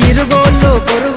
ఇరుగోళ్ళు పొరుగు